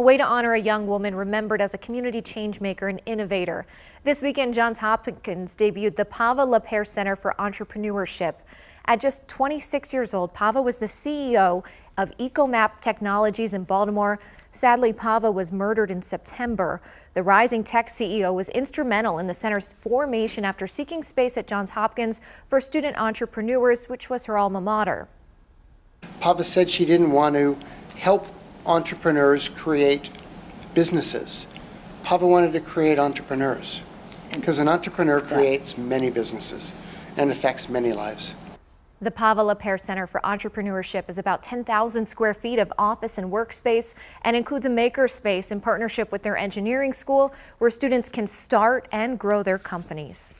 a way to honor a young woman remembered as a community changemaker and innovator. This weekend, Johns Hopkins debuted the Pava LaPere Center for Entrepreneurship. At just 26 years old, Pava was the CEO of EcoMap Technologies in Baltimore. Sadly, Pava was murdered in September. The rising tech CEO was instrumental in the center's formation after seeking space at Johns Hopkins for student entrepreneurs, which was her alma mater. Pava said she didn't want to help entrepreneurs create businesses. Pava wanted to create entrepreneurs because an entrepreneur creates many businesses and affects many lives. The Pava LaPere Center for Entrepreneurship is about 10,000 square feet of office and workspace and includes a makerspace in partnership with their engineering school where students can start and grow their companies.